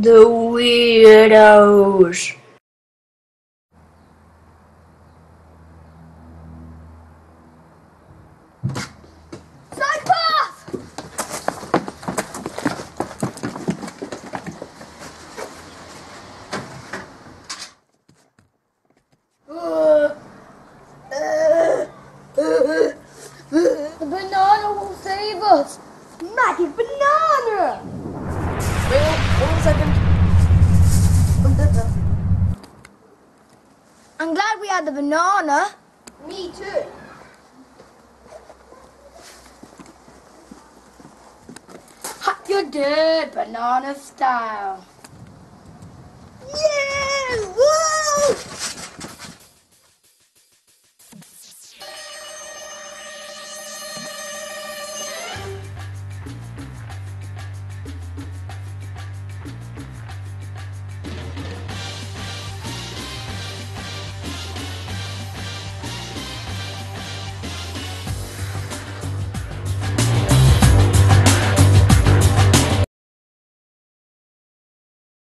The weirdos. The banana will save us. Magic banana! Wait one, one second. I'm glad we had the banana. Me too. Ha, you're dead, banana style.